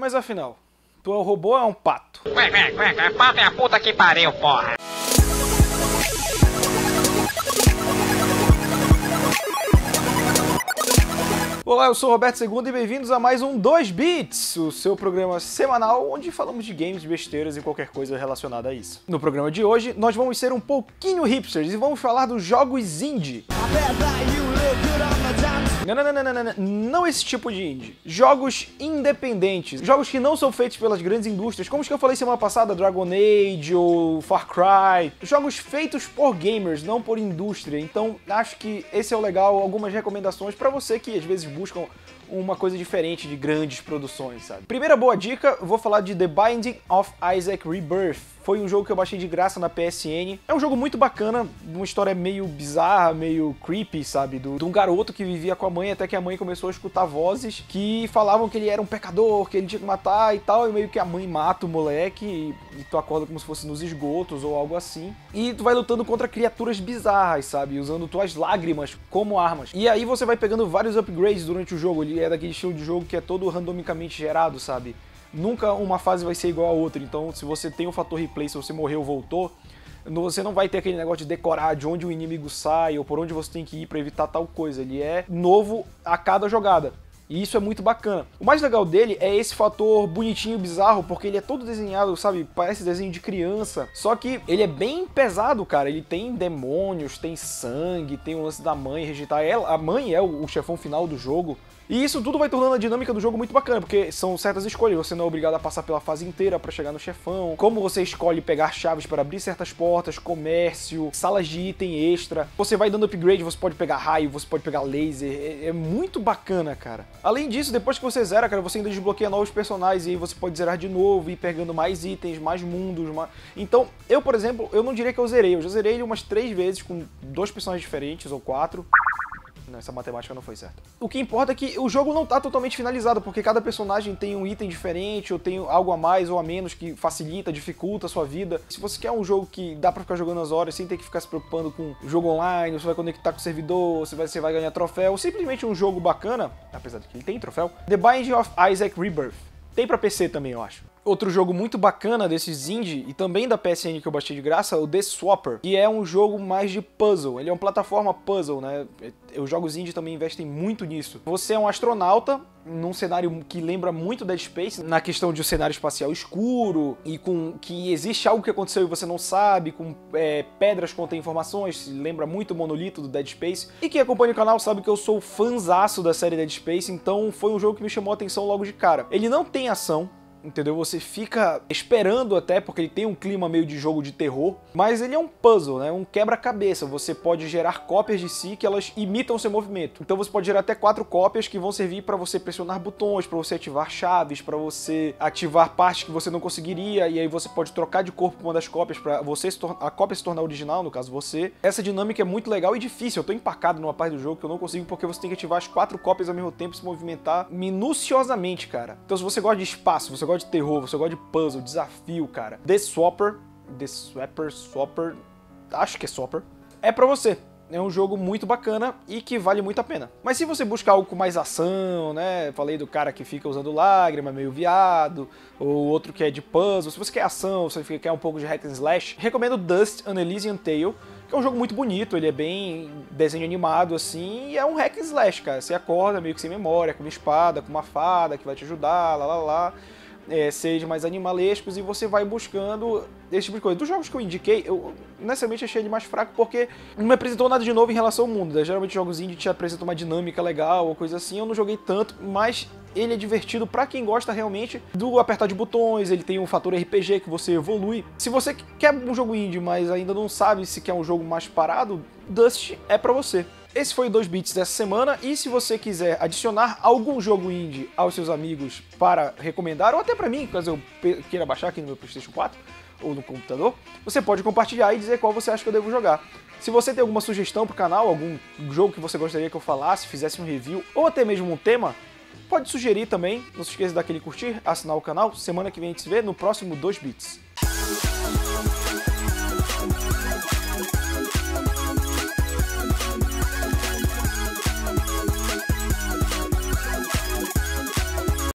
Mas afinal, tu é um robô ou é um pato? Ué, ué, ué, pato é a puta que pariu, porra. Olá, eu sou o Roberto Segundo e bem-vindos a mais um 2 Bits, o seu programa semanal onde falamos de games, besteiras e qualquer coisa relacionada a isso. No programa de hoje, nós vamos ser um pouquinho hipsters e vamos falar dos jogos indie. Não, não, não, não, não, não, não esse tipo de indie. Jogos independentes. Jogos que não são feitos pelas grandes indústrias, como os que eu falei semana passada, Dragon Age ou Far Cry. Jogos feitos por gamers, não por indústria. Então, acho que esse é o legal, algumas recomendações para você que às vezes buscam uma coisa diferente de grandes produções, sabe? Primeira boa dica, vou falar de The Binding of Isaac Rebirth. Foi um jogo que eu baixei de graça na PSN. É um jogo muito bacana, uma história meio bizarra, meio creepy, sabe? Do, de um garoto que vivia com a mãe até que a mãe começou a escutar vozes que falavam que ele era um pecador, que ele tinha que matar e tal. E meio que a mãe mata o moleque e, e tu acorda como se fosse nos esgotos ou algo assim. E tu vai lutando contra criaturas bizarras, sabe? Usando tuas lágrimas como armas. E aí você vai pegando vários upgrades durante o jogo. Ele é daquele estilo de jogo que é todo randomicamente gerado, sabe? Nunca uma fase vai ser igual a outra. Então, se você tem o fator replay, se você morreu, voltou, você não vai ter aquele negócio de decorar de onde o inimigo sai ou por onde você tem que ir para evitar tal coisa. Ele é novo a cada jogada. E isso é muito bacana. O mais legal dele é esse fator bonitinho, bizarro, porque ele é todo desenhado, sabe? Parece desenho de criança. Só que ele é bem pesado, cara. Ele tem demônios, tem sangue, tem o lance da mãe rejeitar ela. A mãe é o chefão final do jogo. E isso tudo vai tornando a dinâmica do jogo muito bacana, porque são certas escolhas. Você não é obrigado a passar pela fase inteira para chegar no chefão. Como você escolhe pegar chaves para abrir certas portas, comércio, salas de item extra. Você vai dando upgrade, você pode pegar raio, você pode pegar laser. É, é muito bacana, cara. Além disso, depois que você zera, cara, você ainda desbloqueia novos personagens e aí você pode zerar de novo e ir pegando mais itens, mais mundos. Mais... Então, eu, por exemplo, eu não diria que eu zerei. Eu já zerei ele umas três vezes com dois personagens diferentes ou quatro. Essa matemática não foi certa. O que importa é que o jogo não tá totalmente finalizado, porque cada personagem tem um item diferente, ou tem algo a mais ou a menos que facilita, dificulta a sua vida. Se você quer um jogo que dá pra ficar jogando as horas sem ter que ficar se preocupando com jogo online, você vai conectar com o servidor, você vai, você vai ganhar troféu, simplesmente um jogo bacana, apesar de que ele tem troféu, The Binding of Isaac Rebirth. Tem pra PC também, eu acho. Outro jogo muito bacana desses indie e também da PSN que eu baixei de graça, o The Swapper, que é um jogo mais de puzzle. Ele é uma plataforma puzzle, né? Os jogos indie também investem muito nisso. Você é um astronauta num cenário que lembra muito Dead Space, na questão de um cenário espacial escuro e com que existe algo que aconteceu e você não sabe, com é, pedras contém informações, lembra muito o monolito do Dead Space. E quem acompanha o canal sabe que eu sou fãzaço da série Dead Space, então foi um jogo que me chamou a atenção logo de cara. Ele não tem ação, entendeu? Você fica esperando até, porque ele tem um clima meio de jogo de terror, mas ele é um puzzle, né? Um quebra-cabeça. Você pode gerar cópias de si que elas imitam seu movimento. Então você pode gerar até quatro cópias que vão servir para você pressionar botões, para você ativar chaves, para você ativar partes que você não conseguiria, e aí você pode trocar de corpo com uma das cópias para você a cópia se tornar original, no caso você. Essa dinâmica é muito legal e difícil. Eu tô empacado numa parte do jogo que eu não consigo porque você tem que ativar as quatro cópias ao mesmo tempo e se movimentar minuciosamente, cara. Então se você gosta de espaço, você gosta de terror, você gosta de puzzle, desafio, cara. The Swapper, The Swapper, Swapper, acho que é Swapper, é pra você. É um jogo muito bacana e que vale muito a pena. Mas se você buscar algo com mais ação, né? Falei do cara que fica usando lágrima, meio viado, ou outro que é de puzzle. Se você quer ação, se você quer um pouco de hack and slash, recomendo Dust An Elysian Tale, que é um jogo muito bonito, ele é bem desenho animado assim, e é um hack and slash, cara. Você acorda meio que sem memória, com uma espada, com uma fada que vai te ajudar, lá lá lá é, sejam mais animalescos e você vai buscando esse tipo de coisa. Dos jogos que eu indiquei, eu necessariamente achei ele mais fraco porque não me apresentou nada de novo em relação ao mundo. Né? Geralmente jogos indie te apresentam uma dinâmica legal ou coisa assim, eu não joguei tanto, mas ele é divertido para quem gosta realmente do apertar de botões, ele tem um fator RPG que você evolui. Se você quer um jogo indie, mas ainda não sabe se quer um jogo mais parado, Dust é para você. Esse foi o 2 bits dessa semana e se você quiser adicionar algum jogo indie aos seus amigos para recomendar ou até para mim, caso eu queira baixar aqui no meu PlayStation 4 ou no computador, você pode compartilhar e dizer qual você acha que eu devo jogar. Se você tem alguma sugestão pro canal, algum jogo que você gostaria que eu falasse, fizesse um review ou até mesmo um tema, pode sugerir também. Não se esqueça daquele curtir, assinar o canal. Semana que vem a gente se vê no próximo 2 bits.